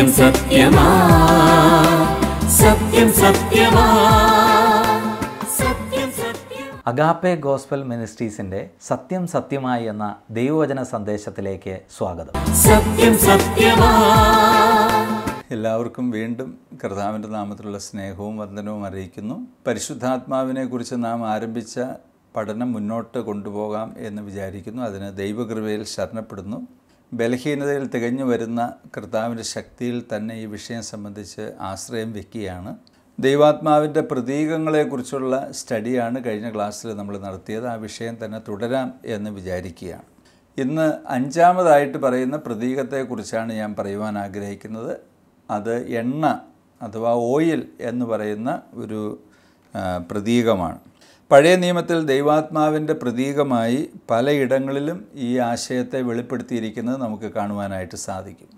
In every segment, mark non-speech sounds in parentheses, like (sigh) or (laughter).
സത്യം സത്യമാ. സത്യം സത്യമാ. സത്യം സത്യം അഗാപ്പെ ഗോസ്ബൽ മിനിസ്ട്രീസിന്റെ സത്യം സത്യമായി എന്ന ദൈവവചന സന്ദേശത്തിലേക്ക് സ്വാഗതം. സത്യം സത്യമാ. എല്ലാവർക്കും വീണ്ടും കർത്താവിന്റെ നാമത്തിലുള്ള സ്നേഹവും വന്ദനവും അറിയിക്കുന്നു. പരിശുദ്ധാത്മാവിനെ കുറിച്ച് നാം ആരംഭിച്ച പഠനം മുന്നോട്ട് കൊണ്ടുപോകാം എന്ന് വിചാരിക്കുന്നു. അതിന് ദൈവകൃപയിൽ ശരണപ്പെടുന്നു. ബലഹീനതയിൽ തികഞ്ഞു വരുന്ന കർത്താവിന്റെ ശക്തിയിൽ തന്നെ ഈ വിഷയം സംബന്ധിച്ച് ആശ്രയം വെക്കുകയാണ്. ദൈവാത്മാവിന്റെ പ്രതീകങ്ങളെക്കുറിച്ചുള്ള സ്റ്റഡിയാണ് കഴിഞ്ഞ ക്ലാസ്സിൽ നമ്മൾ നടത്തിയത്. ആ വിഷയം തന്നെ തുടരാം എന്ന് വിചാരിക്കുകയാണ്. ഇന്ന് അഞ്ചാമതായിട്ട് പറയുന്ന പ്രതീകത്തെക്കുറിച്ചാണ് ഞാൻ പറയുവാൻ ആഗ്രഹിക്കുന്നത്. അത് എണ്ണ അഥവാ ഓയിൽ എന്ന് പറയുന്ന ഒരു പ്രതീകമാണ്. പഴയ നിയമത്തിൽ ദൈവാത്മാവിന്റെ പ്രതീകമായി പലയിടങ്ങളിലും ഈ ആശയത്തെ വെളിപ്പെടുത്തിയിരിക്കുന്നത് നമുക്ക് കാണുവാനായിട്ട് സാധിക്കും.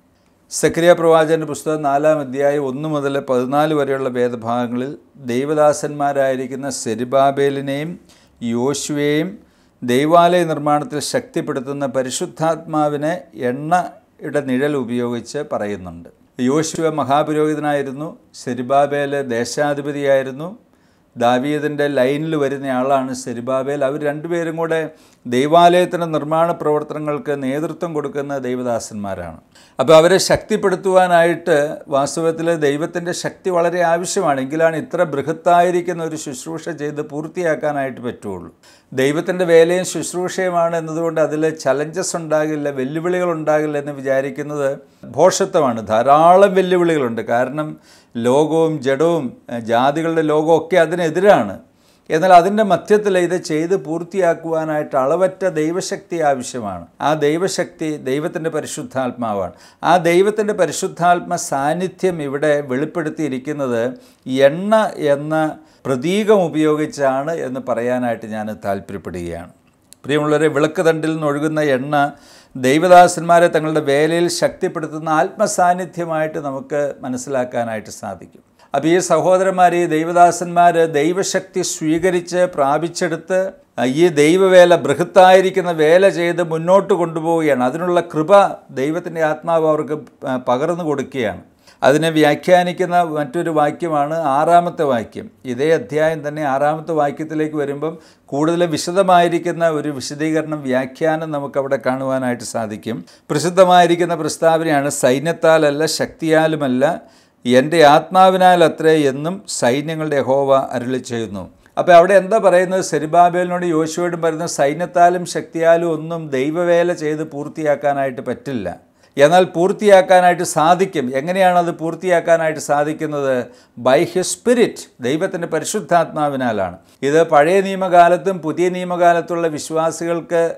സക്രിയ പ്രവാചകന്റെ പുസ്തകം നാലാം അധ്യായം ഒന്ന് മുതൽ പതിനാല് വരെയുള്ള വേദഭാഗങ്ങളിൽ ദൈവദാസന്മാരായിരിക്കുന്ന സെരിബാബേലിനെയും യോശുവയെയും ദൈവാലയ നിർമ്മാണത്തിൽ ശക്തിപ്പെടുത്തുന്ന പരിശുദ്ധാത്മാവിനെ എണ്ണ ഇട നിഴൽ ഉപയോഗിച്ച് പറയുന്നുണ്ട്. യോശുവ മഹാപുരോഹിതനായിരുന്നു സെരിബാബേലെ ദേശാധിപതിയായിരുന്നു ദാവീദിന്റെ ലൈനിൽ വരുന്ന ആളാണ് സെരിബാബേൽ. അവർ രണ്ടുപേരും കൂടെ ദൈവാലയത്തിന്റെ നിർമ്മാണ പ്രവർത്തനങ്ങൾക്ക് നേതൃത്വം കൊടുക്കുന്ന ദൈവദാസന്മാരാണ്. അപ്പോൾ അവരെ ശക്തിപ്പെടുത്തുവാനായിട്ട് വാസ്തവത്തിൽ ദൈവത്തിന്റെ ശക്തി വളരെ ആവശ്യമാണ്. എങ്കിലാണ് ഇത്ര ബൃഹത്തായിരിക്കുന്ന ഒരു ശുശ്രൂഷ ചെയ്ത് പൂർത്തിയാക്കാനായിട്ട് പറ്റുള്ളൂ. ദൈവത്തിന്റെ വേലയും ശുശ്രൂഷയുമാണ് എന്നതുകൊണ്ട് അതിൽ ചലഞ്ചസ് ഉണ്ടാകില്ല വെല്ലുവിളികൾ ഉണ്ടാകില്ല എന്ന് വിചാരിക്കുന്നത് ഭോഷത്വമാണ്. ധാരാളം വെല്ലുവിളികളുണ്ട്. കാരണം ലോകവും ജഡവും ജാതികളുടെ ലോകവും ഒക്കെ അതിനെതിരാണ്. എന്നാൽ അതിന്റെ മധ്യത്തിൽ ഇത് ചെയ്ത് പൂർത്തിയാക്കുവാനായിട്ട് അളവറ്റ ദൈവശക്തി ആവശ്യമാണ്. ആ ദൈവശക്തി ദൈവത്തിന്റെ പരിശുദ്ധാത്മാവാണ്. ആ ദൈവത്തിന്റെ പരിശുദ്ധാത്മ സാന്നിധ്യം ഇവിടെ വെളിപ്പെടുത്തിയിരിക്കുന്നത് എണ്ണ എന്ന പ്രതീകം ഉപയോഗിച്ചാണ് എന്ന് പറയാനായിട്ട് ഞാൻ താല്പര്യപ്പെടുകയാണ്. പ്രിയമുള്ളവരെ വിളക്ക് തണ്ടിൽ നിന്ന് ഒഴുകുന്ന എണ്ണ ദൈവദാസന്മാരെ തങ്ങളുടെ വേലയിൽ ശക്തിപ്പെടുത്തുന്ന ആത്മസാന്നിധ്യമായിട്ട് നമുക്ക് മനസ്സിലാക്കാനായിട്ട് സാധിക്കും. അപ്പോൾ ഈ സഹോദരന്മാർ ഈ ദൈവദാസന്മാർ ദൈവശക്തി സ്വീകരിച്ച് പ്രാപിച്ചെടുത്ത് ഈ ദൈവവേല ബൃഹത്തായിരിക്കുന്ന വേല ചെയ്ത് മുന്നോട്ട് കൊണ്ടുപോവുകയാണ്. അതിനുള്ള കൃപ ദൈവത്തിന്റെ ആത്മാവ് അവർക്ക് പകർന്നു കൊടുക്കുകയാണ്. അതിനെ വ്യാഖ്യാനിക്കുന്ന മറ്റൊരു വാക്യമാണ് ആറാമത്തെ വാക്യം. ഇതേ അധ്യായം തന്നെ ആറാമത്തെ വാക്യത്തിലേക്ക് വരുമ്പം കൂടുതൽ വിശദമായിരിക്കുന്ന ഒരു വിശദീകരണം വ്യാഖ്യാനം നമുക്കവിടെ കാണുവാനായിട്ട് സാധിക്കും. പ്രസിദ്ധമായിരിക്കുന്ന പ്രസ്താവനയാണ് സൈന്യത്താലല്ല ശക്തിയാലുമല്ല എന്റെ ആത്മാവിനാൽ അത്രേ എന്നും സൈന്യങ്ങളുടെ ഹോവ അരുളി ചെയ്യുന്നു. അപ്പോൾ അവിടെ എന്താ പറയുന്നത്? സെരിബാബേലിനോട് യോശുവോടും പറയുന്നത് സൈന്യത്താലും ശക്തിയാലും ഒന്നും ദൈവവേല ചെയ്ത് പൂർത്തിയാക്കാനായിട്ട് പറ്റില്ല. എന്നാൽ പൂർത്തിയാക്കാനായിട്ട് സാധിക്കും. എങ്ങനെയാണ് അത് പൂർത്തിയാക്കാനായിട്ട് സാധിക്കുന്നത്? ബൈ ഹിസ് സ്പിരിറ്റ് ദൈവത്തിന്റെ പരിശുദ്ധാത്മാവിനാലാണ്. ഇത് പഴയ നിയമകാലത്തും പുതിയ നിയമകാലത്തുള്ള വിശ്വാസികൾക്ക്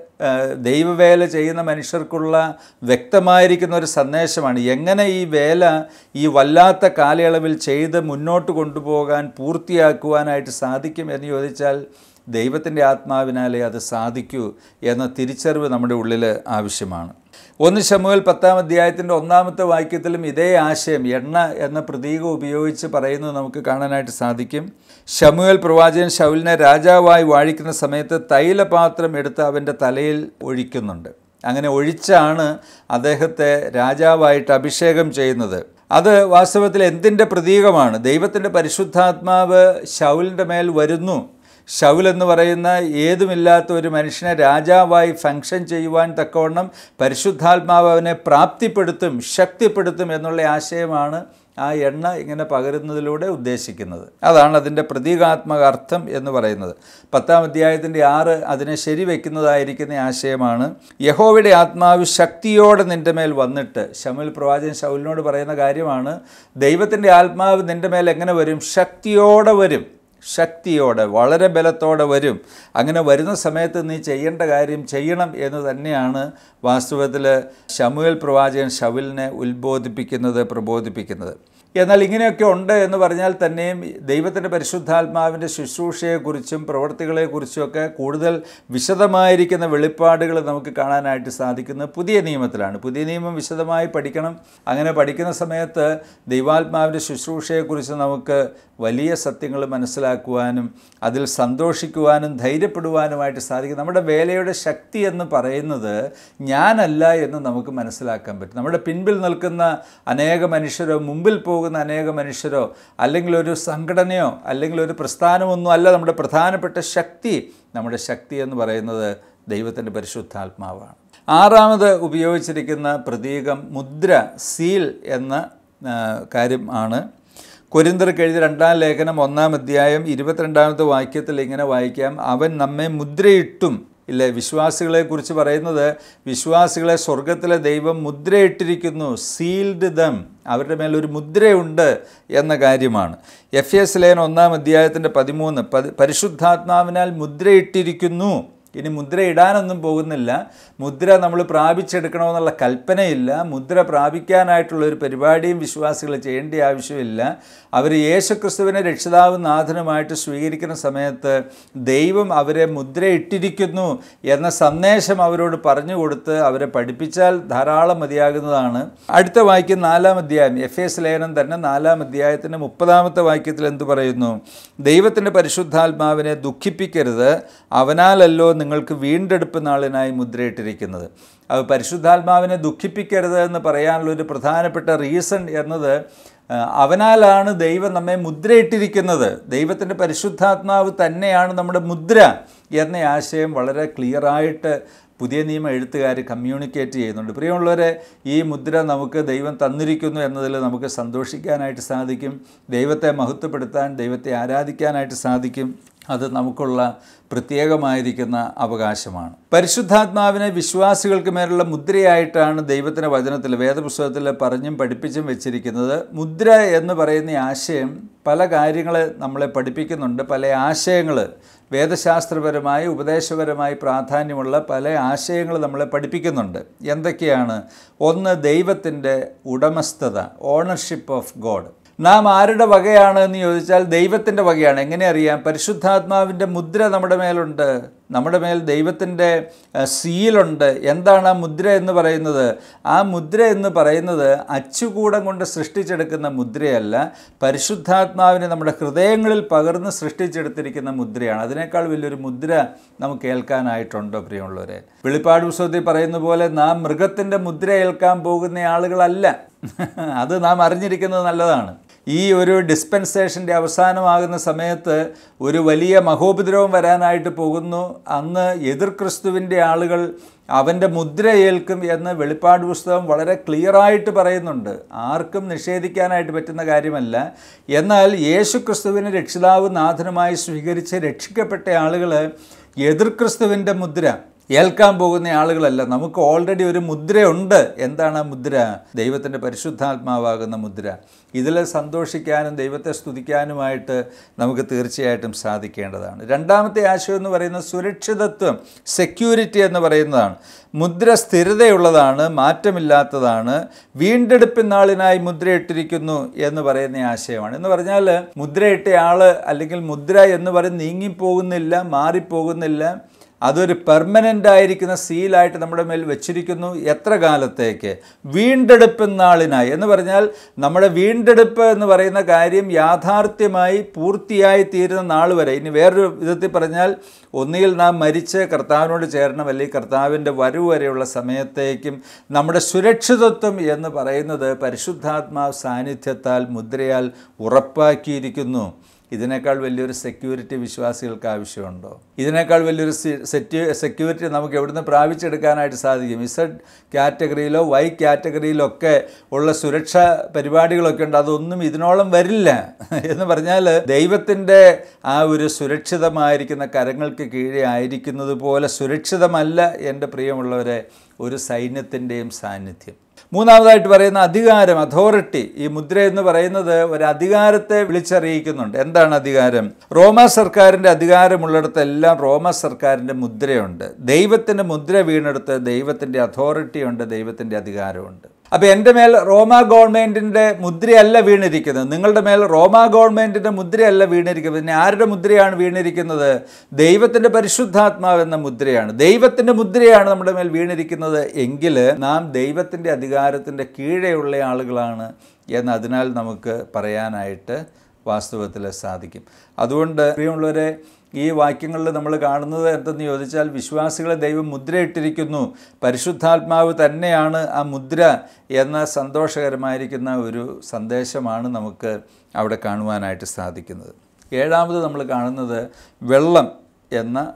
ദൈവവേല ചെയ്യുന്ന മനുഷ്യർക്കുള്ള വ്യക്തമായിരിക്കുന്ന ഒരു സന്ദേശമാണ്. എങ്ങനെ ഈ വേല ഈ വല്ലാത്ത കാലയളവിൽ ചെയ്ത് മുന്നോട്ട് കൊണ്ടുപോകാൻ പൂർത്തിയാക്കുവാനായിട്ട് സാധിക്കും എന്ന് ചോദിച്ചാൽ ദൈവത്തിന്റെ ആത്മാവിനാലേ അത് സാധിക്കൂ എന്ന തിരിച്ചറിവ് നമ്മുടെ ഉള്ളിൽ ആവശ്യമാണ്. ഒന്ന് ശമുവൽ പത്താം അധ്യായത്തിന്റെ ഒന്നാമത്തെ വാക്യത്തിലും ഇതേ ആശയം എണ്ണ എന്ന പ്രതീകം ഉപയോഗിച്ച് പറയുന്നത് നമുക്ക് കാണാനായിട്ട് സാധിക്കും. ശമുവൽ പ്രവാചകൻ ഷൗലിനെ രാജാവായി വാഴിക്കുന്ന സമയത്ത് തൈലപാത്രം എടുത്ത് അവന്റെ തലയിൽ ഒഴിക്കുന്നുണ്ട്. അങ്ങനെ ഒഴിച്ചാണ് അദ്ദേഹത്തെ രാജാവായിട്ട് അഭിഷേകം ചെയ്യുന്നത്. അത് വാസ്തവത്തിൽ എന്തിന്റെ പ്രതീകമാണ്? ദൈവത്തിന്റെ പരിശുദ്ധാത്മാവ് ശൗലിന്റെ മേൽ വരുന്നു. ഷൗൽ എന്ന് പറയുന്ന ഏതുമില്ലാത്ത ഒരു മനുഷ്യനെ രാജാവായി ഫങ്ഷൻ ചെയ്യുവാൻ തക്കവണ്ണം പരിശുദ്ധാത്മാവ് അവനെ പ്രാപ്തിപ്പെടുത്തും ശക്തിപ്പെടുത്തും എന്നുള്ള ആശയമാണ് ആ എണ്ണ ഇങ്ങനെ പകരുന്നതിലൂടെ ഉദ്ദേശിക്കുന്നത്. അതാണ് അതിന്റെ പ്രതീകാത്മക അർത്ഥം എന്ന് പറയുന്നത്. പത്താം അധ്യായത്തിന്റെ ആറ് അതിനെ ശരിവെക്കുന്നതായിരിക്കുന്ന ആശയമാണ് യഹോവയുടെ ആത്മാവ് ശക്തിയോടെ നിന്റെ മേൽ വന്നിട്ട് ശമുൽ പ്രവാചകൻ ശൗലിനോട് പറയുന്ന കാര്യമാണ് ദൈവത്തിന്റെ ആത്മാവ് നിന്റെ മേൽ എങ്ങനെ വരും? ശക്തിയോടെ വരും. ശക്തിയോടെ വളരെ ബലത്തോടെ വരും. അങ്ങനെ വരുന്ന സമയത്ത് നീ ചെയ്യേണ്ട കാര്യം ചെയ്യണം എന്ന് തന്നെയാണ് വാസ്തവത്തിൽ ശമുവേൽ പ്രവാചകൻ ഷവിലിനെ ഉത്ബോധിപ്പിക്കുന്നത് പ്രബോധിപ്പിക്കുന്നത്. എന്നാൽ ഇങ്ങനെയൊക്കെ ഉണ്ട് എന്ന് പറഞ്ഞാൽ തന്നെയും ദൈവത്തിന്റെ പരിശുദ്ധാത്മാവിന്റെ ശുശ്രൂഷയെക്കുറിച്ചും പ്രവൃത്തികളെക്കുറിച്ചുമൊക്കെ കൂടുതൽ വിശദമായിരിക്കുന്ന വെളിപ്പാടുകൾ നമുക്ക് കാണാനായിട്ട് സാധിക്കുന്നത് പുതിയ നിയമത്തിലാണ്. പുതിയ നിയമം വിശദമായി പഠിക്കണം. അങ്ങനെ പഠിക്കുന്ന സമയത്ത് ദൈവാത്മാവിന്റെ ശുശ്രൂഷയെക്കുറിച്ച് നമുക്ക് വലിയ സത്യങ്ങൾ മനസ്സിലാക്കുവാനും അതിൽ സന്തോഷിക്കുവാനും ധൈര്യപ്പെടുവാനുമായിട്ട് സാധിക്കും. നമ്മുടെ വേലയുടെ ശക്തി എന്ന് പറയുന്നത് ഞാനല്ല എന്ന് നമുക്ക് മനസ്സിലാക്കാൻ പറ്റും. നമ്മുടെ പിൻപിൽ നിൽക്കുന്ന അനേക മനുഷ്യരോ മുമ്പിൽ പോകുന്ന അനേക മനുഷ്യരോ അല്ലെങ്കിൽ ഒരു സംഘടനയോ അല്ലെങ്കിൽ ഒരു പ്രസ്ഥാനമൊന്നും അല്ല നമ്മുടെ പ്രധാനപ്പെട്ട ശക്തി. നമ്മുടെ ശക്തി എന്ന് പറയുന്നത് ദൈവത്തിന്റെ പരിശുദ്ധാത്മാവാണ്. ആറാമത് ഉപയോഗിച്ചിരിക്കുന്ന പ്രതീകം മുദ്ര സീൽ എന്ന കാര്യം ആണ് കൊരിന്തർക്ക് എഴുതിയ രണ്ടാം ലേഖനം ഒന്നാം അധ്യായം ഇരുപത്തിരണ്ടാമത്തെ വാക്യത്തിൽ ഇങ്ങനെ വായിക്കാം. അവൻ നമ്മെ മുദ്രയിട്ടും ഇല്ലേ? വിശ്വാസികളെക്കുറിച്ച് പറയുന്നത് വിശ്വാസികളെ സ്വർഗത്തിലെ ദൈവം മുദ്രയിട്ടിരിക്കുന്നു സീൽഡ് ദം. അവരുടെ മേൽ ഒരു മുദ്രയുണ്ട് എന്ന കാര്യമാണ്. എഫ് എസ് ലേൻ ഒന്നാം അധ്യായത്തിന്റെ പതിമൂന്ന് പതി പരിശുദ്ധാത്മാവിനാൽ മുദ്രയിട്ടിരിക്കുന്നു. ഇനി മുദ്ര ഇടാനൊന്നും പോകുന്നില്ല. മുദ്ര നമ്മൾ പ്രാപിച്ചെടുക്കണമെന്നുള്ള കൽപ്പനയില്ല. മുദ്ര പ്രാപിക്കാനായിട്ടുള്ള ഒരു പരിപാടിയും വിശ്വാസികൾ ചെയ്യേണ്ട ആവശ്യമില്ല. അവർ യേശുക്രിസ്തുവിനെ രക്ഷിതാവും നാഥനുമായിട്ട് സ്വീകരിക്കുന്ന സമയത്ത് ദൈവം അവരെ മുദ്രയിട്ടിരിക്കുന്നു എന്ന സന്ദേശം അവരോട് പറഞ്ഞു കൊടുത്ത് അവരെ പഠിപ്പിച്ചാൽ ധാരാളം മതിയാകുന്നതാണ്. അടുത്ത വാക്യം നാലാം അധ്യായം എഫ് എസ് ലേഖനം തന്നെ നാലാം അധ്യായത്തിന്റെ മുപ്പതാമത്തെ വാക്യത്തിൽ എന്തു പറയുന്നു? ദൈവത്തിന്റെ പരിശുദ്ധാത്മാവിനെ ദുഃഖിപ്പിക്കരുത്. അവനാലല്ലോ നിങ്ങൾക്ക് വീണ്ടെടുപ്പ് നാളിനായി മുദ്രയിട്ടിരിക്കുന്നത്. അത് പരിശുദ്ധാത്മാവിനെ ദുഃഖിപ്പിക്കരുത് എന്ന് പറയാനുള്ള ഒരു പ്രധാനപ്പെട്ട റീസൺ എന്നത് അവനാലാണ് ദൈവം നമ്മെ മുദ്രയിട്ടിരിക്കുന്നത്. ദൈവത്തിന്റെ പരിശുദ്ധാത്മാവ് തന്നെയാണ് നമ്മുടെ മുദ്ര എന്ന ആശയം വളരെ ക്ലിയറായിട്ട് പുതിയ നിയമ എഴുത്തുകാർ കമ്മ്യൂണിക്കേറ്റ് ചെയ്യുന്നുണ്ട്. പ്രിയമുള്ളവരെ ഈ മുദ്ര നമുക്ക് ദൈവം തന്നിരിക്കുന്നു എന്നതിൽ നമുക്ക് സന്തോഷിക്കാനായിട്ട് സാധിക്കും. ദൈവത്തെ മഹത്വപ്പെടുത്താൻ ദൈവത്തെ ആരാധിക്കാനായിട്ട് സാധിക്കും. അത് നമുക്കുള്ള പ്രത്യേകമായിരിക്കുന്ന അവകാശമാണ്. പരിശുദ്ധാത്മാവിനെ വിശ്വാസികൾക്ക് മേലുള്ള മുദ്രയായിട്ടാണ് ദൈവത്തിന്റെ വചനത്തിൽ വേദപുസ്തകത്തിൽ പറഞ്ഞും പഠിപ്പിച്ചും വെച്ചിരിക്കുന്നത്. മുദ്ര എന്ന് പറയുന്ന ആശയം പല കാര്യങ്ങൾ നമ്മളെ പഠിപ്പിക്കുന്നുണ്ട്. പല ആശയങ്ങൾ വേദശാസ്ത്രപരമായി ഉപദേശപരമായി പ്രാധാന്യമുള്ള പല ആശയങ്ങൾ നമ്മളെ പഠിപ്പിക്കുന്നുണ്ട്. എന്തൊക്കെയാണ്? ഒന്ന് ദൈവത്തിന്റെ ഉടമസ്ഥത ഓണർഷിപ്പ് ഓഫ് ഗോഡ് നാം ആരുടെ വകയാണ് എന്ന് ചോദിച്ചാൽ ദൈവത്തിന്റെ വകയാണ്. എങ്ങനെ അറിയാം? പരിശുദ്ധാത്മാവിന്റെ മുദ്ര നമ്മുടെ മേലുണ്ട്. നമ്മുടെ മേൽ ദൈവത്തിന്റെ സീലുണ്ട്. എന്താണ് ആ മുദ്ര എന്ന് പറയുന്നത്? ആ മുദ്ര എന്ന് പറയുന്നത് അച്ചുകൂടം കൊണ്ട് സൃഷ്ടിച്ചെടുക്കുന്ന മുദ്രയല്ല പരിശുദ്ധാത്മാവിനെ നമ്മുടെ ഹൃദയങ്ങളിൽ പകർന്ന് സൃഷ്ടിച്ചെടുത്തിരിക്കുന്ന മുദ്രയാണ്. അതിനേക്കാൾ വലിയൊരു മുദ്ര നമുക്ക് ഏൽക്കാനായിട്ടുണ്ടോ പ്രിയമുള്ളവരെ. വെളിപ്പാട് പുസ്തകത്തിൽ പറയുന്ന പോലെ നാം മൃഗത്തിന്റെ മുദ്ര ഏൽക്കാൻ പോകുന്ന ആളുകളല്ല. (laughs) അത് നാം അറിഞ്ഞിരിക്കുന്നത് നല്ലതാണ്. ഈ ഒരു ഡിസ്പെൻസേഷന്റെ അവസാനമാകുന്ന സമയത്ത് ഒരു വലിയ മഹോപദ്രവം വരാനായിട്ട് പോകുന്നു. അന്ന് എതിർ ക്രിസ്തുവിന്റെ ആളുകൾ അവന്റെ മുദ്ര ഏൽക്കും എന്ന് വെളിപ്പാട് പുസ്തകം വളരെ ക്ലിയറായിട്ട് പറയുന്നുണ്ട്. ആർക്കും നിഷേധിക്കാനായിട്ട് പറ്റുന്ന കാര്യമല്ല. എന്നാൽ യേശു ക്രിസ്തുവിനെ രക്ഷിതാവ് നാഥനുമായി സ്വീകരിച്ച് രക്ഷിക്കപ്പെട്ട ആളുകൾ എതിർ ക്രിസ്തുവിന്റെ മുദ്ര ഏൽക്കാൻ പോകുന്ന ആളുകളല്ല. നമുക്ക് ഓൾറെഡി ഒരു മുദ്രയുണ്ട് എന്താണ് ആ മുദ്ര? ദൈവത്തിന്റെ പരിശുദ്ധാത്മാവാകുന്ന മുദ്ര. ഇതിൽ സന്തോഷിക്കാനും ദൈവത്തെ സ്തുതിക്കാനുമായിട്ട് നമുക്ക് തീർച്ചയായിട്ടും സാധിക്കേണ്ടതാണ്. രണ്ടാമത്തെ ആശയം എന്ന് പറയുന്നത് സുരക്ഷിതത്വം സെക്യൂരിറ്റി എന്ന് പറയുന്നതാണ്. മുദ്ര സ്ഥിരതയുള്ളതാണ് മാറ്റമില്ലാത്തതാണ്. വീണ്ടെടുപ്പിൻ നാളിനായി മുദ്രയിട്ടിരിക്കുന്നു എന്ന് പറയുന്ന ആശയമാണ്. എന്ന് പറഞ്ഞാൽ മുദ്രയിട്ട ആൾ അല്ലെങ്കിൽ മുദ്ര എന്ന് പറഞ്ഞ് നീങ്ങിപ്പോകുന്നില്ല മാറിപ്പോകുന്നില്ല. അതൊരു പെർമനന്റ് ആയിരിക്കുന്ന സീലായിട്ട് നമ്മുടെ മേൽ വെച്ചിരിക്കുന്നു. എത്ര കാലത്തേക്ക്? വീണ്ടെടുപ്പ് നാളിനായി. എന്ന് പറഞ്ഞാൽ നമ്മുടെ വീണ്ടെടുപ്പ് എന്ന് പറയുന്ന കാര്യം യാഥാർത്ഥ്യമായി പൂർത്തിയായി തീരുന്ന നാൾ വരെ. ഇനി വേറൊരു വിധത്തിൽ പറഞ്ഞാൽ ഒന്നുകിൽ നാം മരിച്ച് കർത്താവിനോട് ചേരണം അല്ലെങ്കിൽ കർത്താവിന്റെ വരവ് വരെയുള്ള സമയത്തേക്കും നമ്മുടെ സുരക്ഷിതത്വം എന്ന് പറയുന്നത് പരിശുദ്ധാത്മാവ് സാന്നിധ്യത്താൽ മുദ്രയാൽ ഉറപ്പാക്കിയിരിക്കുന്നു. ഇതിനേക്കാൾ വലിയൊരു സെക്യൂരിറ്റി വിശ്വാസികൾക്ക് ആവശ്യമുണ്ടോ? ഇതിനേക്കാൾ വലിയൊരു സെക്യൂരിറ്റി നമുക്ക് എവിടുന്ന് പ്രാപിച്ചെടുക്കാനായിട്ട് സാധിക്കും? ഇസഡ് കാറ്റഗറിയിലോ വൈ കാറ്റഗറിയിലോ ഒക്കെ ഉള്ള സുരക്ഷാ പരിപാടികളൊക്കെ ഉണ്ട്. അതൊന്നും ഇതിനോളം വരില്ല. എന്ന് പറഞ്ഞാൽ ദൈവത്തിന്റെ ആ ഒരു സുരക്ഷിതമായിരിക്കുന്ന കരങ്ങൾക്ക് കീഴെ ആയിരിക്കുന്നത് പോലെ സുരക്ഷിതമല്ല എന്റെ പ്രിയമുള്ളവരെ ഒരു സൈന്യത്തിന്റെയും സാന്നിധ്യം. മൂന്നാമതായിട്ട് പറയുന്ന അധികാരം അതോറിറ്റി ഈ മുദ്ര എന്ന് പറയുന്നത് ഒരു അധികാരത്തെ വിളിച്ചറിയിക്കുന്നുണ്ട്. എന്താണ് അധികാരം? റോമ സർക്കാരിന്റെ അധികാരമുള്ളിടത്തെല്ലാം റോമ സർക്കാരിന്റെ മുദ്രയുണ്ട്. ദൈവത്തിന്റെ മുദ്ര വീണെടുത്ത് ദൈവത്തിന്റെ അതോറിറ്റി ഉണ്ട് ദൈവത്തിന്റെ അധികാരമുണ്ട്. അപ്പോൾ എന്റെ മേൽ റോമ ഗവൺമെന്റിന്റെ മുദ്രയല്ല വീണിരിക്കുന്നത്. നിങ്ങളുടെ മേൽ റോമ ഗവൺമെന്റിന്റെ മുദ്രയല്ല വീണിരിക്കുന്നത്. പിന്നെ ആരുടെ മുദ്രയാണ് വീണിരിക്കുന്നത്? ദൈവത്തിന്റെ പരിശുദ്ധാത്മാവെന്ന മുദ്രയാണ്. ദൈവത്തിന്റെ മുദ്രയാണ് നമ്മുടെ മേൽ വീണിരിക്കുന്നത് എങ്കിൽ നാം ദൈവത്തിന്റെ അധികാരത്തിന്റെ കീഴെയുള്ള ആളുകളാണ് എന്ന് അതിനാൽ നമുക്ക് പറയാനായിട്ട് വാസ്തവത്തിൽ സാധിക്കും. അതുകൊണ്ട് പ്രിയമുള്ളവരെ ഈ വാക്യങ്ങളിൽ നമ്മൾ കാണുന്നത് എന്തെന്ന് ചോദിച്ചാൽ വിശ്വാസികളെ ദൈവം മുദ്രയിട്ടിരിക്കുന്നു. പരിശുദ്ധാത്മാവ് തന്നെയാണ് ആ മുദ്ര എന്ന സന്തോഷകരമായിരിക്കുന്ന ഒരു സന്ദേശമാണ് നമുക്ക് അവിടെ കാണുവാനായിട്ട് സാധിക്കുന്നത്. ഏഴാമത് നമ്മൾ കാണുന്നത് വെള്ളം എന്ന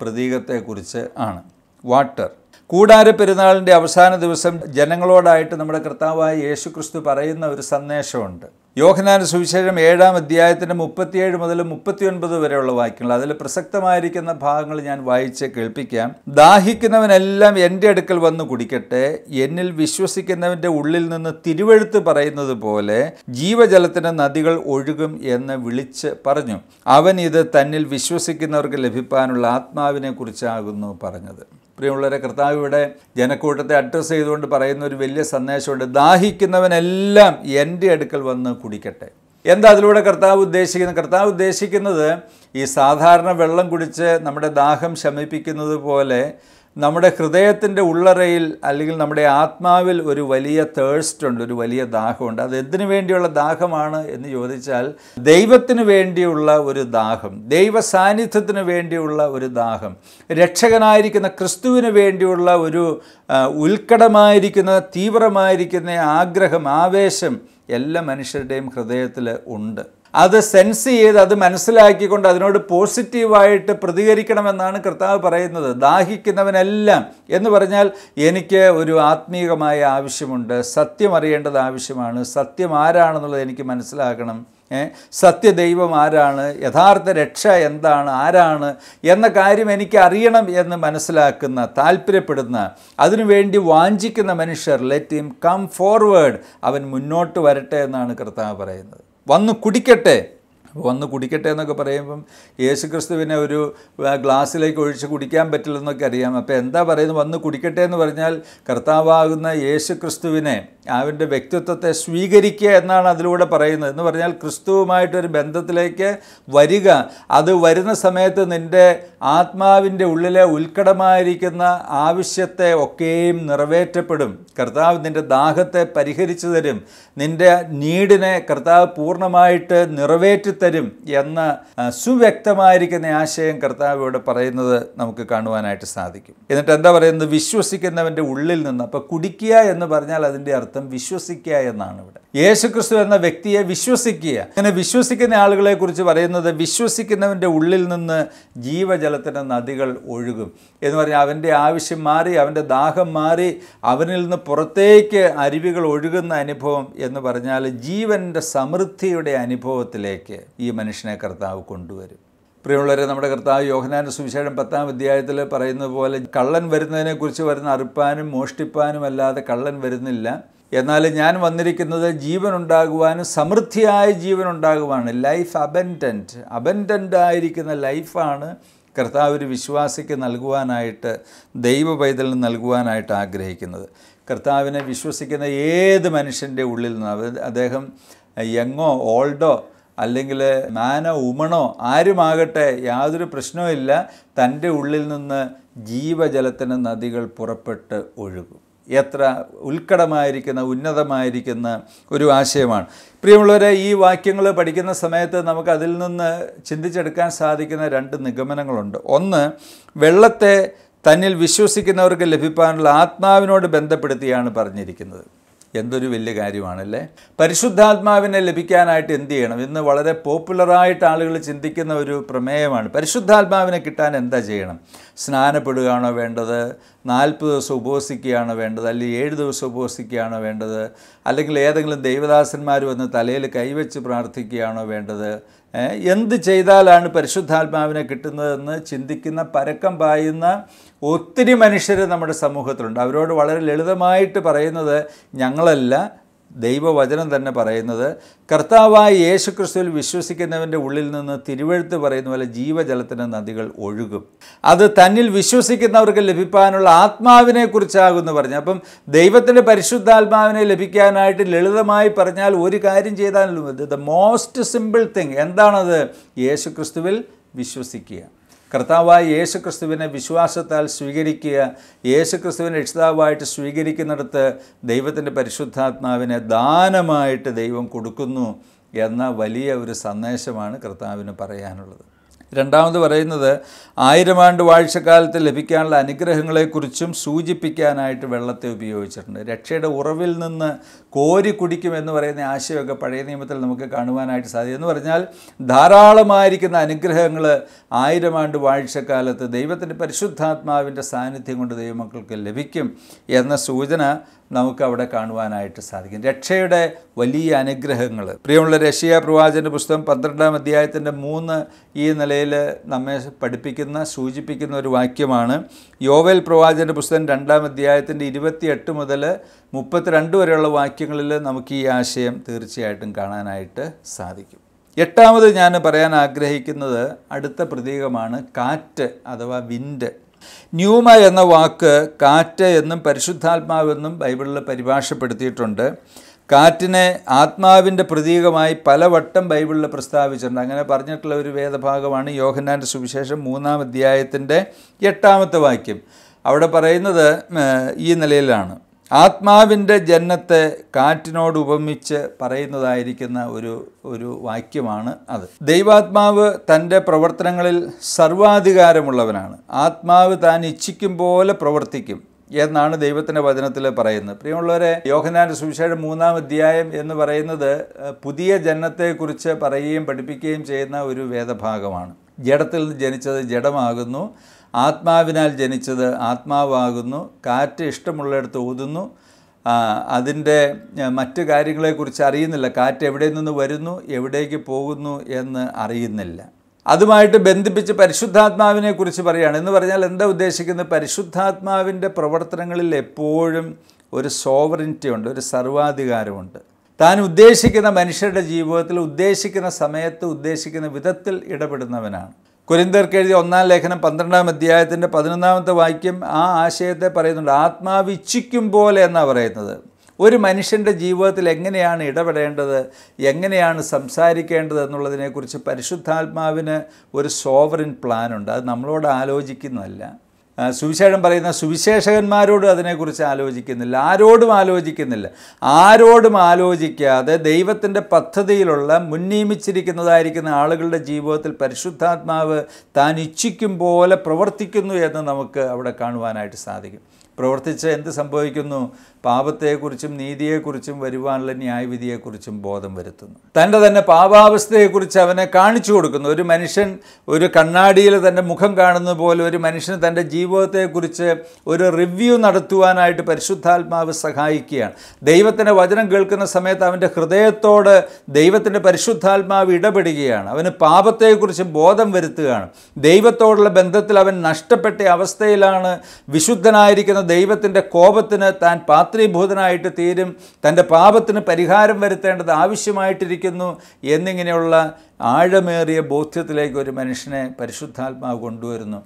പ്രതീകത്തെക്കുറിച്ച് ആണ്. വാട്ടർ. കൂടാര പെരുന്നാളിന്റെ അവസാന ദിവസം ജനങ്ങളോടായിട്ട് നമ്മുടെ കർത്താവായ യേശുക്രിസ്തു പറയുന്ന ഒരു സന്ദേശമുണ്ട്. യോഹനാന സുവിശേഷം ഏഴാം അധ്യായത്തിന്റെ മുപ്പത്തിയേഴ് മുതൽ മുപ്പത്തിയൊൻപത് വരെയുള്ള വാക്യങ്ങൾ. അതിൽ പ്രസക്തമായിരിക്കുന്ന ഭാഗങ്ങൾ ഞാൻ വായിച്ച് കേൾപ്പിക്കാം. ദാഹിക്കുന്നവനെല്ലാം എന്റെ അടുക്കൽ വന്ന് കുടിക്കട്ടെ. എന്നിൽ വിശ്വസിക്കുന്നവന്റെ ഉള്ളിൽ നിന്ന് തിരുവഴുത്ത് പറയുന്നത് പോലെ ജീവജലത്തിന് നദികൾ ഒഴുകും എന്ന് വിളിച്ച് പറഞ്ഞു. അവൻ ഇത് തന്നിൽ വിശ്വസിക്കുന്നവർക്ക് ലഭിക്കാനുള്ള ആത്മാവിനെ കുറിച്ചാകുന്നു പറഞ്ഞത്. പ്രിയമുള്ളവരെ കർത്താവ് ഇവിടെ ജനക്കൂട്ടത്തെ അഡ്രസ്സ് ചെയ്തുകൊണ്ട് പറയുന്ന ഒരു വലിയ സന്ദേശമുണ്ട്. ദാഹിക്കുന്നവനെല്ലാം എന്റെ അടുക്കൽ വന്ന് കുടിക്കട്ടെ. എന്താ അതിലൂടെ കർത്താവ് ഉദ്ദേശിക്കുന്നത്? കർത്താവ് ഉദ്ദേശിക്കുന്നത് ഈ സാധാരണ വെള്ളം കുടിച്ച് നമ്മുടെ ദാഹം ശമിപ്പിക്കുന്നത് പോലെ നമ്മുടെ ഹൃദയത്തിന്റെ ഉള്ളറയിൽ അല്ലെങ്കിൽ നമ്മുടെ ആത്മാവിൽ ഒരു വലിയ തേഴ്സ്റ്റ് ഉണ്ട് ഒരു വലിയ ദാഹമുണ്ട്. അത് എന്തിനു വേണ്ടിയുള്ള ദാഹമാണ് എന്ന് ചോദിച്ചാൽ ദൈവത്തിന് വേണ്ടിയുള്ള ഒരു ദാഹം ദൈവ സാന്നിധ്യത്തിന് വേണ്ടിയുള്ള ഒരു ദാഹം രക്ഷകനായിരിക്കുന്ന ക്രിസ്തുവിന് വേണ്ടിയുള്ള ഒരു ഉത്കടമായിരിക്കുന്ന തീവ്രമായിരിക്കുന്ന ആഗ്രഹം ആവേശം എല്ലാ മനുഷ്യരുടെയും ഹൃദയത്തിൽ ഉണ്ട്. അത് സെൻസ് ചെയ്ത് അത് മനസ്സിലാക്കിക്കൊണ്ട് അതിനോട് പോസിറ്റീവായിട്ട് പ്രതികരിക്കണമെന്നാണ് കർത്താവ് പറയുന്നത്. ദാഹിക്കുന്നവനെല്ലാം എന്ന് പറഞ്ഞാൽ എനിക്ക് ഒരു ആത്മീയമായ ആവശ്യമുണ്ട്. സത്യം അറിയേണ്ടത് ആവശ്യമാണ്. സത്യം ആരാണെന്നുള്ളത് എനിക്ക് മനസ്സിലാക്കണം. സത്യദൈവം ആരാണ്? യഥാർത്ഥ രക്ഷ എന്താണ്? ആരാണ്? എന്ന കാര്യം എനിക്ക് അറിയണം എന്ന് മനസ്സിലാക്കുന്ന താല്പര്യപ്പെടുന്ന അതിനുവേണ്ടി വാഞ്ചിക്കുന്ന മനുഷ്യർ ലെറ്റ് ഹിം കം ഫോർവേഡ് അവൻ മുന്നോട്ട് വരട്ടെ എന്നാണ് കർത്താവ് പറയുന്നത്. വന്ന് കുടിക്കട്ടെ. വന്ന് കുടിക്കട്ടെ എന്നൊക്കെ പറയുമ്പം യേശു ക്രിസ്തുവിനെ ഒരു ഗ്ലാസ്സിലേക്ക് ഒഴിച്ച് കുടിക്കാൻ പറ്റില്ലെന്നൊക്കെ അറിയാം. അപ്പോൾ എന്താ പറയുന്നത്? വന്ന് കുടിക്കട്ടെ എന്ന് പറഞ്ഞാൽ കർത്താവാകുന്ന യേശു ക്രിസ്തുവിനെ അവന്റെ വ്യക്തിത്വത്തെ സ്വീകരിക്കുക എന്നാണ് അതിലൂടെ പറയുന്നത്. എന്ന് പറഞ്ഞാൽ ക്രിസ്തുവുമായിട്ടൊരു ബന്ധത്തിലേക്ക് വരിക. അത് വരുന്ന സമയത്ത് നിന്റെ ആത്മാവിന്റെ ഉള്ളിലെ ഉത്കടമായിരിക്കുന്ന ആവശ്യത്തെ ഒക്കെയും നിറവേറ്റപ്പെടും. കർത്താവ് നിന്റെ ദാഹത്തെ പരിഹരിച്ചു തരും. നിന്റെ നീടിനെ കർത്താവ് പൂർണമായിട്ട് നിറവേറ്റിത്തരും എന്ന സുവ്യക്തമായിരിക്കുന്ന ആശയം കർത്താവ് ഇവിടെ പറയുന്നത് നമുക്ക് കാണുവാനായിട്ട് സാധിക്കും. എന്നിട്ട് എന്താ പറയുന്നത്? വിശ്വസിക്കുന്നവന്റെ ഉള്ളിൽ നിന്ന്. അപ്പോൾ കുടിക്കുക എന്ന് പറഞ്ഞാൽ അതിന്റെ അർത്ഥം വിശ്വസിക്കുക എന്നാണ് ഇവിടെ. യേശുക്രിസ്തു എന്ന വ്യക്തിയെ വിശ്വസിക്കുക. അങ്ങനെ വിശ്വസിക്കുന്ന ആളുകളെ കുറിച്ച് പറയുന്നത് വിശ്വസിക്കുന്നവന്റെ ഉള്ളിൽ നിന്ന് ജീവജലത്തിന്റെ നദികൾ ഒഴുകും. എന്ന് പറഞ്ഞാൽ അവന്റെ ആവശ്യം മാറി അവന്റെ ദാഹം മാറി അവനിൽ നിന്ന് പുറത്തേക്ക് അരുവികൾ ഒഴുകുന്ന അനുഭവം എന്ന് പറഞ്ഞാൽ ജീവന്റെ സമൃദ്ധിയുടെ അനുഭവത്തിലേക്ക് ഈ മനുഷ്യനെ കർത്താവ് കൊണ്ടുവരും. പ്രിയമുള്ളവരെ നമ്മുടെ കർത്താവ് യോഹനാന്റെ സുവിശേഷം പത്താം അധ്യായത്തിൽ പറയുന്നത് പോലെ കള്ളൻ വരുന്നതിനെക്കുറിച്ച് വരുന്ന അറുപ്പാനും മോഷ്ടിപ്പാനും അല്ലാതെ കള്ളൻ വരുന്നില്ല. എന്നാൽ ഞാൻ വന്നിരിക്കുന്നത് ജീവൻ ഉണ്ടാകുവാനും സമൃദ്ധിയായ ജീവൻ ഉണ്ടാകുവാണ് ലൈഫ് അബൻഡന്റ് അബൻഡന്റ് ആയിരിക്കുന്ന ലൈഫാണ് കർത്താവ് ഒരു വിശ്വാസിക്ക് നൽകുവാനായിട്ട് ദൈവ പൈതലിന് നൽകുവാനായിട്ട് ആഗ്രഹിക്കുന്നത്. കർത്താവിനെ വിശ്വസിക്കുന്ന ഏത് മനുഷ്യന്റെ ഉള്ളിൽ നിന്ന് അദ്ദേഹം യങ്ങോ ഓൾഡോ അല്ലെങ്കിൽ മാനോ ഉമണോ ആരുമാകട്ടെ യാതൊരു പ്രശ്നവുമില്ല തന്റെ ഉള്ളിൽ നിന്ന് ജീവജലത്തിന് നദികൾ പുറപ്പെട്ട് ഒഴുകും. എത്ര ഉത്കടമായിരിക്കുന്ന ഉന്നതമായിരിക്കുന്ന ഒരു ആശയമാണ്. പ്രിയമുള്ളവരെ ഈ വാക്യങ്ങൾ പഠിക്കുന്ന സമയത്ത് നമുക്ക് അതിൽ നിന്ന് ചിന്തിച്ചെടുക്കാൻ സാധിക്കുന്ന രണ്ട് നിഗമനങ്ങളുണ്ട്. ഒന്ന് വെള്ളത്തെ തന്നിൽ വിശ്വസിക്കുന്നവർക്ക് ലഭിക്കാനുള്ള ആത്മാവിനോട് ബന്ധപ്പെടുത്തിയാണ് പറഞ്ഞിരിക്കുന്നത്. എന്തൊരു വലിയ കാര്യമാണല്ലേ? പരിശുദ്ധാത്മാവിനെ ലഭിക്കാനായിട്ട് എന്ത് ചെയ്യണം? ഇന്ന് വളരെ പോപ്പുലറായിട്ട് ആളുകൾ ചിന്തിക്കുന്ന ഒരു പ്രമേയമാണ്. പരിശുദ്ധാത്മാവിനെ കിട്ടാൻ എന്താ ചെയ്യണം? സ്നാനപ്പെടുകയാണോ വേണ്ടത്? നാൽപ്പത് ദിവസം ഉപവസിക്കുകയാണോ വേണ്ടത്? അല്ലെങ്കിൽ ഏഴ് ദിവസം ഉപവസിക്കുകയാണോ വേണ്ടത്? അല്ലെങ്കിൽ ഏതെങ്കിലും ദൈവദാസന്മാർ വന്ന് തലയിൽ കൈവച്ച് പ്രാർത്ഥിക്കുകയാണോ വേണ്ടത്? എന്ത് ചെയ്താലാണ് പരിശുദ്ധാത്മാവിനെ കിട്ടുന്നതെന്ന് ചിന്തിക്കുന്ന പരക്കം പായുന്ന ഒത്തിരി മനുഷ്യർ നമ്മുടെ സമൂഹത്തിലുണ്ട്. അവരോട് വളരെ ലളിതമായിട്ട് പറയുന്നത് ഞങ്ങളല്ല ദൈവവചനം തന്നെ പറയുന്നത് കർത്താവായ യേശു ക്രിസ്തുവിൽ വിശ്വസിക്കുന്നവന്റെ ഉള്ളിൽ നിന്ന് തിരുവഴുത്ത് പറയുന്ന പോലെ ജീവജലത്തിന്റെ നദികൾ ഒഴുകും. അത് തന്നിൽ വിശ്വസിക്കുന്നവർക്ക് ലഭിക്കാനുള്ള ആത്മാവിനെ കുറിച്ചാകുന്നു പറഞ്ഞു. അപ്പം ദൈവത്തിന്റെ പരിശുദ്ധാത്മാവിനെ ലഭിക്കാനായിട്ട് ലളിതമായി പറഞ്ഞാൽ ഒരു കാര്യം ചെയ്താൽ ദ മോസ്റ്റ് സിമ്പിൾ തിങ് എന്താണത്? യേശു ക്രിസ്തുവിൽ വിശ്വസിക്കുക. കർത്താവായ യേശുക്രിസ്തുവിനെ വിശ്വാസത്താൽ സ്വീകരിക്കുക യേശുക്രിസ്തുവിനെ രക്ഷിതാവായിട്ട് സ്വീകരിക്കുന്നിടത്ത് ദൈവത്തിന്റെ പരിശുദ്ധാത്മാവിനെ ദാനമായിട്ട് ദൈവം കൊടുക്കുന്നു എന്ന വലിയ ഒരു സന്ദേശമാണ് കർത്താവിന് പറയാനുള്ളത്. രണ്ടാമത് പറയുന്നത് ആയിരം ആണ്ട് വാഴ്ചക്കാലത്ത് ലഭിക്കാനുള്ള അനുഗ്രഹങ്ങളെക്കുറിച്ചും സൂചിപ്പിക്കാനായിട്ട് വെള്ളത്തെ ഉപയോഗിച്ചിട്ടുണ്ട്. രക്ഷയുടെ ഉറവിൽ നിന്ന് കോരി കുടിക്കുമെന്ന് പറയുന്ന ആശയമൊക്കെ പഴയ നിയമത്തിൽ നമുക്ക് കാണുവാനായിട്ട് സാധിക്കും. എന്ന് പറഞ്ഞാൽ ധാരാളമായിരിക്കുന്ന അനുഗ്രഹങ്ങൾ ആയിരം ആണ്ട് വാഴ്ചക്കാലത്ത് ദൈവത്തിന്റെ പരിശുദ്ധാത്മാവിന്റെ സാന്നിധ്യം കൊണ്ട് ദൈവമക്കൾക്ക് ലഭിക്കും എന്ന സൂചന നമുക്ക് അവിടെ കാണുവാനായിട്ട് സാധിക്കും. രക്ഷയുടെ വലിയ അനുഗ്രഹങ്ങൾ. പ്രിയമുള്ള രഷ്യ പ്രവാചന്റെ പുസ്തകം പന്ത്രണ്ടാം അധ്യായത്തിന്റെ മൂന്ന് ഈ നിലയിൽ നമ്മെ പഠിപ്പിക്കുന്ന സൂചിപ്പിക്കുന്ന ഒരു വാക്യമാണ്. യോവൽ പ്രവാചന്റെ പുസ്തകം രണ്ടാം അധ്യായത്തിന്റെ ഇരുപത്തിയെട്ട് മുതൽ മുപ്പത്തിരണ്ട് വരെയുള്ള വാക്യങ്ങളിൽ നമുക്ക് ഈ ആശയം തീർച്ചയായിട്ടും കാണാനായിട്ട് സാധിക്കും. എട്ടാമത് ഞാൻ പറയാൻ ആഗ്രഹിക്കുന്നത് അടുത്ത പ്രതീകമാണ് കാറ്റ് അഥവാ വിൻഡ് ന്യൂമ എന്ന വാക്ക് കാറ്റ് എന്നും പരിശുദ്ധാത്മാവെന്നും ബൈബിളിൽ പരിഭാഷപ്പെടുത്തിയിട്ടുണ്ട്. കാറ്റിനെ ആത്മാവിന്റെ പ്രതീകമായി പലവട്ടം ബൈബിളിൽ പ്രസ്താവിച്ചിട്ടുണ്ട്. അങ്ങനെ പറഞ്ഞിട്ടുള്ള ഒരു വേദഭാഗമാണ് യോഹന്നാന്റെ സുവിശേഷം മൂന്നാം അധ്യായത്തിന്റെ എട്ടാമത്തെ വാക്യം. അവിടെ പറയുന്നത് ഈ നിലയിലാണ്. ആത്മാവിന്റെ ജന്നത്തെ കാറ്റിനോട് ഉപമിച്ച് പറയുന്നതായിരിക്കുന്ന ഒരു ഒരു വാക്യമാണ് അത്. ദൈവാത്മാവ് തന്റെ പ്രവർത്തനങ്ങളിൽ സർവാധികാരമുള്ളവനാണ്. ആത്മാവ് താൻ ഇച്ഛിക്കും പോലെ പ്രവർത്തിക്കും എന്നാണ് ദൈവത്തിന്റെ വചനത്തിൽ പറയുന്നത്. പ്രിയമുള്ളവരെ യോഹനാന്റെ സുവിശേഷം മൂന്നാം അധ്യായം എന്ന് പറയുന്നത് പുതിയ ജനനത്തെക്കുറിച്ച് പറയുകയും പഠിപ്പിക്കുകയും ചെയ്യുന്ന ഒരു വേദഭാഗമാണ്. ജഡത്തിൽ നിന്ന് ജനിച്ചത് ജഡമാകുന്നു. ആത്മാവിനാൽ ജനിച്ചത് ആത്മാവാകുന്നു കാറ്റ് ഇഷ്ടമുള്ളിടത്ത് ഊതുന്നു. അതിന്റെ മറ്റ് കാര്യങ്ങളെക്കുറിച്ച് അറിയുന്നില്ല. കാറ്റ് എവിടെ നിന്ന് വരുന്നു എവിടേക്ക് പോകുന്നു എന്ന് അറിയുന്നില്ല. അതുമായിട്ട് ബന്ധിപ്പിച്ച് പരിശുദ്ധാത്മാവിനെ കുറിച്ച് പറയുകയാണ്. എന്ന് പറഞ്ഞാൽ എന്താ ഉദ്ദേശിക്കുന്നത്? പരിശുദ്ധാത്മാവിന്റെ പ്രവർത്തനങ്ങളിൽ എപ്പോഴും ഒരു സോവറിന്റി ഉണ്ട് ഒരു സർവാധികാരമുണ്ട്. താൻ ഉദ്ദേശിക്കുന്ന മനുഷ്യരുടെ ജീവിതത്തിൽ ഉദ്ദേശിക്കുന്ന സമയത്ത് ഉദ്ദേശിക്കുന്ന വിധത്തിൽ ഇടപെടുന്നവനാണ്. കുരിന്തർക്ക് എഴുതിയ ഒന്നാം ലേഖനം പന്ത്രണ്ടാം അധ്യായത്തിന്റെ പതിനൊന്നാമത്തെ വാക്യം ആ ആശയത്തെ പറയുന്നുണ്ട്. ആത്മാവ് ഇച്ഛിക്കും പോലെ എന്നാണ് പറയുന്നത്. ഒരു മനുഷ്യന്റെ ജീവിതത്തിൽ എങ്ങനെയാണ് ഇടപെടേണ്ടത് എങ്ങനെയാണ് സംസാരിക്കേണ്ടത് എന്നുള്ളതിനെക്കുറിച്ച് പരിശുദ്ധാത്മാവിന് ഒരു സോവറിൻ പ്ലാനുണ്ട്. അത് നമ്മളോട് ആലോചിക്കുന്നതല്ല. സുവിശേഷം പറയുന്ന സുവിശേഷകന്മാരോട് അതിനെക്കുറിച്ച് ആലോചിക്കുന്നില്ല. ആരോടും ആലോചിക്കുന്നില്ല. ആരോടും ആലോചിക്കാതെ ദൈവത്തിന്റെ പദ്ധതിയിലുള്ള മുന്നിയമിച്ചിരിക്കുന്നതായിരിക്കുന്ന ആളുകളുടെ ജീവിതത്തിൽ പരിശുദ്ധാത്മാവ് താൻ ഇച്ഛിക്കും പോലെ പ്രവർത്തിക്കുന്നു എന്ന് നമുക്ക് അവിടെ കാണുവാനായിട്ട് സാധിക്കും. പ്രവർത്തിച്ച് എന്ത് സംഭവിക്കുന്നു? പാപത്തെക്കുറിച്ചും നീതിയെക്കുറിച്ചും വരുവാനുള്ള ന്യായവിധിയെക്കുറിച്ചും ബോധം വരുത്തുന്നു. തന്റെ തന്നെ പാപാവസ്ഥയെക്കുറിച്ച് അവനെ കാണിച്ചു കൊടുക്കുന്നു. ഒരു മനുഷ്യൻ ഒരു കണ്ണാടിയിൽ തന്റെ മുഖം കാണുന്ന പോലെ ഒരു മനുഷ്യന് തന്റെ ജീവിതത്തെക്കുറിച്ച് ഒരു റിവ്യൂ നടത്തുവാനായിട്ട് പരിശുദ്ധാത്മാവ് സഹായിക്കുകയാണ്. ദൈവത്തിന്റെ വചനം കേൾക്കുന്ന സമയത്ത് അവന്റെ ഹൃദയത്തോട് ദൈവത്തിന്റെ പരിശുദ്ധാത്മാവ് ഇടപെടുകയാണ്. അവന് പാപത്തെക്കുറിച്ച് ബോധം വരുത്തുകയാണ്. ദൈവത്തോടുള്ള ബന്ധത്തിൽ അവൻ നഷ്ടപ്പെട്ട അവസ്ഥയിലാണ് വിശുദ്ധനായിരിക്കുന്ന ദൈവത്തിന്റെ കോപത്തിന് താൻ പാത്രീഭൂതനായിട്ട് തീരും. തന്റെ പാപത്തിന് പരിഹാരം വരുത്തേണ്ടത് ആവശ്യമായിട്ടിരിക്കുന്നു എന്നിങ്ങനെയുള്ള ആഴമേറിയ ബോധ്യത്തിലേക്ക് ഒരു മനുഷ്യനെ പരിശുദ്ധാത്മാവ് കൊണ്ടുവരുന്നു.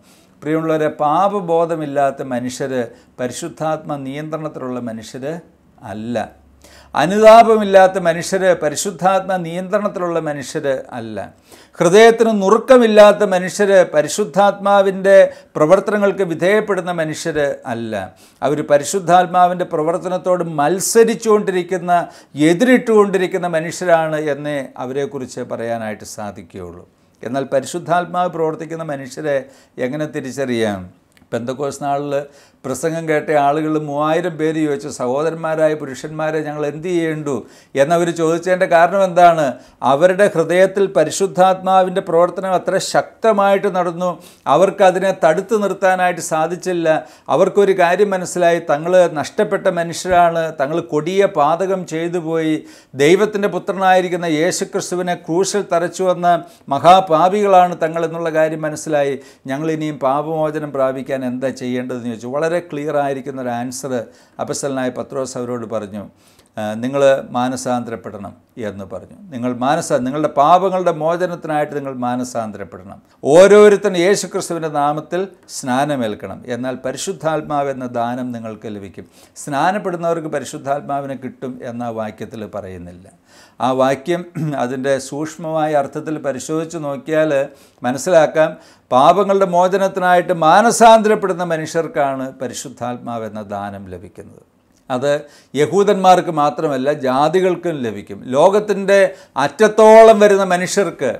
പ്രിയമുള്ളവരെ പാപബോധമില്ലാത്ത മനുഷ്യർ പരിശുദ്ധാത്മ നിയന്ത്രണത്തിലുള്ള മനുഷ്യർ അല്ല. അനുതാപമില്ലാത്ത മനുഷ്യർ പരിശുദ്ധാത്മ നിയന്ത്രണത്തിലുള്ള മനുഷ്യർ അല്ല. ഹൃദയത്തിന് നുറുക്കമില്ലാത്ത മനുഷ്യർ പരിശുദ്ധാത്മാവിന്റെ പ്രവർത്തനങ്ങൾക്ക് വിധേയപ്പെടുന്ന മനുഷ്യർ അല്ല. അവർ പരിശുദ്ധാത്മാവിന്റെ പ്രവർത്തനത്തോട് മത്സരിച്ചുകൊണ്ടിരിക്കുന്ന എതിരിട്ടുകൊണ്ടിരിക്കുന്ന മനുഷ്യരാണ് എന്നേ അവരെക്കുറിച്ച് പറയാനായിട്ട് സാധിക്കുകയുള്ളൂ. എന്നാൽ പരിശുദ്ധാത്മാവ് പ്രവർത്തിക്കുന്ന മനുഷ്യരെ എങ്ങനെ തിരിച്ചറിയാം? പെന്തക്കോസ് നാളിൽ പ്രസംഗം കേട്ട ആളുകൾ മൂവായിരം പേര് ചോദിച്ചു സഹോദരന്മാരായ പുരുഷന്മാരെ ഞങ്ങൾ എന്ത് ചെയ്യേണ്ടു? എന്നവർ ചോദിച്ചതിന്റെ കാരണം എന്താണ്? അവരുടെ ഹൃദയത്തിൽ പരിശുദ്ധാത്മാവിന്റെ പ്രവർത്തനം അത്ര ശക്തമായിട്ട് നടന്നു. അവർക്കതിനെ തടുത്തു നിർത്താനായിട്ട് സാധിച്ചില്ല. അവർക്കൊരു കാര്യം മനസ്സിലായി. തങ്ങൾ നഷ്ടപ്പെട്ട മനുഷ്യരാണ്. തങ്ങൾ കൊടിയ പാതകം ചെയ്തു പോയി. ദൈവത്തിന്റെ പുത്രനായിരിക്കുന്ന യേശുക്രിസ്തുവിനെ ക്രൂശിൽ തറച്ചു വന്ന മഹാപാപികളാണ് തങ്ങൾ എന്നുള്ള കാര്യം മനസ്സിലായി. ഞങ്ങൾ ഇനിയും പാപമോചനം പ്രാപിക്കാൻ എന്താ ചെയ്യേണ്ടതെന്ന് ചോദിച്ചു. വളരെ ക്ലിയർ ആയിരിക്കുന്ന ഒരു ആൻസർ അപ്പസലനായ പത്രോസ് അവരോട് പറഞ്ഞു. നിങ്ങൾ മാനസാന്തരപ്പെടണം എന്ന് പറഞ്ഞു. നിങ്ങൾ മാനസ നിങ്ങളുടെ പാപങ്ങളുടെ മോചനത്തിനായിട്ട് നിങ്ങൾ മാനസാന്തരപ്പെടണം. ഓരോരുത്തരും യേശുക്രിസ്തുവിന്റെ നാമത്തിൽ സ്നാനമേൽക്കണം. എന്നാൽ പരിശുദ്ധാത്മാവ് എന്ന ദാനം നിങ്ങൾക്ക് ലഭിക്കും. സ്നാനപ്പെടുന്നവർക്ക് പരിശുദ്ധാത്മാവിനെ കിട്ടും എന്ന വാക്യത്തിൽ പറയുന്നില്ല. ആ വാക്യം അതിന്റെ സൂക്ഷ്മമായ അർത്ഥത്തിൽ പരിശോധിച്ച് നോക്കിയാൽ മനസ്സിലാക്കാം. പാപങ്ങളുടെ മോചനത്തിനായിട്ട് മാനസാന്തരപ്പെടുന്ന മനുഷ്യർക്കാണ് പരിശുദ്ധാത്മാവ് എന്ന ദാനം ലഭിക്കുന്നത്. അത് യഹൂദന്മാർക്ക് മാത്രമല്ല ജാതികൾക്കും ലഭിക്കും. ലോകത്തിന്റെ അറ്റത്തോളം വരുന്ന മനുഷ്യർക്ക്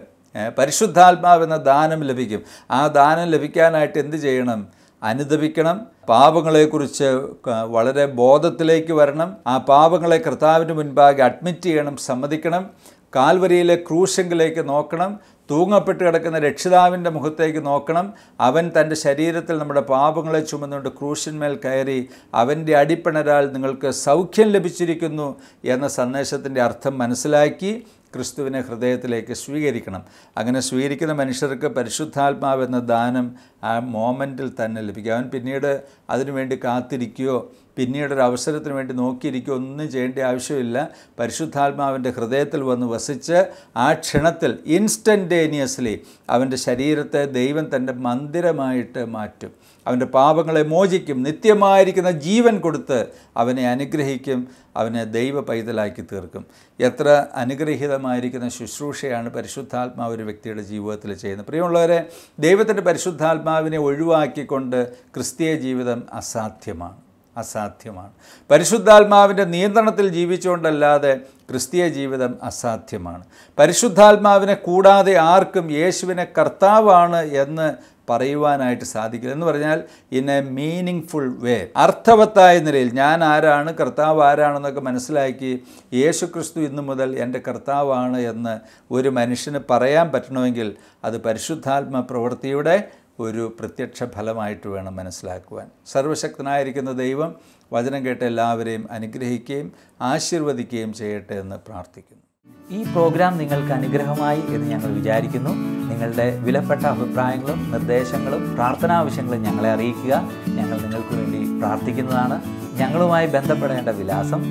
പരിശുദ്ധാത്മാവെന്ന ദാനം ലഭിക്കും. ആ ദാനം ലഭിക്കാനായിട്ട് എന്ത് ചെയ്യണം? അനുദപിക്കണം. പാപങ്ങളെക്കുറിച്ച് വളരെ ബോധത്തിലേക്ക് വരണം. ആ പാപങ്ങളെ കർത്താവിന് മുൻപാകെ അഡ്മിറ്റ് ചെയ്യണം സമ്മതിക്കണം. കാൽവരിയിലെ ക്രൂശെങ്കിലേക്ക് നോക്കണം. തൂങ്ങപ്പെട്ട് കിടക്കുന്ന രക്ഷിതാവിന്റെ മുഖത്തേക്ക് നോക്കണം. അവൻ തന്റെ ശരീരത്തിൽ നമ്മുടെ പാപങ്ങളെ ചുമന്നുകൊണ്ട് ക്രൂശന്മേൽ കയറി അവന്റെ അടിപ്പിണരാൽ നിങ്ങൾക്ക് സൗഖ്യം ലഭിച്ചിരിക്കുന്നു എന്ന സന്ദേശത്തിന്റെ അർത്ഥം മനസ്സിലാക്കി ക്രിസ്തുവിനെ ഹൃദയത്തിലേക്ക് സ്വീകരിക്കണം. അങ്ങനെ സ്വീകരിക്കുന്ന മനുഷ്യർക്ക് പരിശുദ്ധാത്മാവെന്ന ദാനം ആ മോമെന്റിൽ തന്നെ ലഭിക്കും. അവൻ പിന്നീട് അതിനുവേണ്ടി കാത്തിരിക്കുകയോ പിന്നീട് ഒരു അവസരത്തിന് വേണ്ടി നോക്കിയിരിക്കുക ഒന്നും ചെയ്യേണ്ട ആവശ്യമില്ല. പരിശുദ്ധാത്മാവിന്റെ ഹൃദയത്തിൽ വന്ന് വസിച്ച് ആ ക്ഷണത്തിൽ ഇൻസ്റ്റന്റേനിയസ്ലി അവന്റെ ശരീരത്തെ ദൈവം തന്റെ മന്ദിരമായിട്ട് മാറ്റും. അവന്റെ പാപങ്ങളെ മോചിക്കും. നിത്യമായിരിക്കുന്ന ജീവൻ കൊടുത്ത് അവനെ അനുഗ്രഹിക്കും. അവനെ ദൈവ പൈതലാക്കി തീർക്കും. എത്ര അനുഗ്രഹീതമായിരിക്കുന്ന ശുശ്രൂഷയാണ് പരിശുദ്ധാത്മാവ് ഒരു വ്യക്തിയുടെ ജീവിതത്തിൽ ചെയ്യുന്നത്. പ്രിയമുള്ളവരെ ദൈവത്തിന്റെ പരിശുദ്ധാത്മാവിനെ ഒഴിവാക്കിക്കൊണ്ട് ക്രിസ്തീയ ജീവിതം അസാധ്യമാണ്. അസാധ്യമാണ്. പരിശുദ്ധാത്മാവിന്റെ നിയന്ത്രണത്തിൽ ജീവിച്ചുകൊണ്ടല്ലാതെ ക്രിസ്തീയ ജീവിതം അസാധ്യമാണ്. പരിശുദ്ധാത്മാവിനെ കൂടാതെ ആർക്കും യേശുവിനെ കർത്താവാണ് എന്ന് പറയുവാനായിട്ട് സാധിക്കില്ല. എന്ന് പറഞ്ഞാൽ in a meaningful way അർത്ഥവത്തായ നിലയിൽ ഞാൻ ആരാണ് കർത്താവ് ആരാണെന്നൊക്കെ മനസ്സിലാക്കി യേശു ക്രിസ്തു ഇന്നു മുതൽ എന്റെ കർത്താവാണ് എന്ന് ഒരു മനുഷ്യന് പറയാൻ പറ്റണമെങ്കിൽ അത് പരിശുദ്ധാത്മ പ്രവൃത്തിയുടെ ഒരു പ്രത്യക്ഷ ഫലമായിട്ട് വേണം മനസ്സിലാക്കുവാൻ. സർവശക്തനായിരിക്കുന്ന ദൈവം വചനം കേട്ട എല്ലാവരെയും അനുഗ്രഹിക്കുകയും ആശീർവദിക്കുകയും ചെയ്യട്ടെ എന്ന് പ്രാർത്ഥിക്കുന്നു. ഈ പ്രോഗ്രാം നിങ്ങൾക്ക് അനുഗ്രഹമായി എന്ന് ഞങ്ങൾ വിചാരിക്കുന്നു. നിങ്ങളുടെ വിലപ്പെട്ട അഭിപ്രായങ്ങളും നിർദ്ദേശങ്ങളും പ്രാർത്ഥനാവശ്യങ്ങളും ഞങ്ങളെ അറിയിക്കുക. ഞങ്ങൾ നിങ്ങൾക്ക് വേണ്ടി പ്രാർത്ഥിക്കുന്നതാണ്. ഞങ്ങളുമായി ബന്ധപ്പെടേണ്ട വിലാസം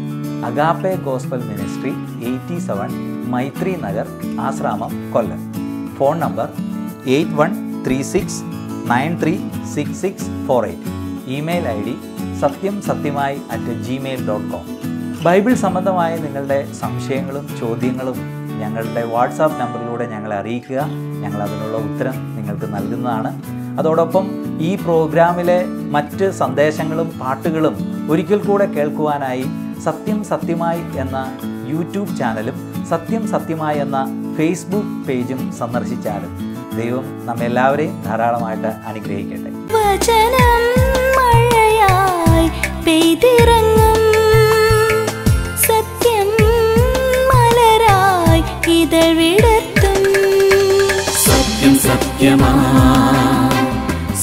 Agape gospel ministry eighty seven Maithri Nagar Asramam Kollam. Phone number eight one three six nine three six six four eight. Email I D സത്യം സത്യമായി at Gmail dot com Bible സംബന്ധമായ നിങ്ങളുടെ സംശയങ്ങളും ചോദ്യങ്ങളും ഞങ്ങളുടെ വാട്സാപ്പ് നമ്പറിലൂടെ ഞങ്ങളെ അറിയിക്കുക. ഞങ്ങൾ അതിനുള്ള ഉത്തരം നിങ്ങൾക്ക് നൽകുന്നതാണ്. അതോടൊപ്പം ഈ പ്രോഗ്രാമിലെ മറ്റ് സന്ദേശങ്ങളും പാട്ടുകളും ഒരിക്കൽ കൂടെ കേൾക്കുവാനായി സത്യം സത്യമായി എന്ന യൂട്യൂബ് ചാനലും സത്യം സത്യമായി എന്ന ഫേസ്ബുക്ക് പേജും സന്ദർശിച്ചാലും ദൈവം നമ്മെല്ലാവരെയും ധാരാളമായിട്ട് അനുഗ്രഹിക്കട്ടെ. വചനം മഴയായി പെയ്തിറങ്ങും. സത്യം മലരായി ഇതവിടത്തും സത്യം സത്യമാ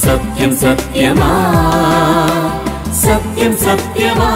സത്യം സത്യമാ സത്യം സത്യമാ.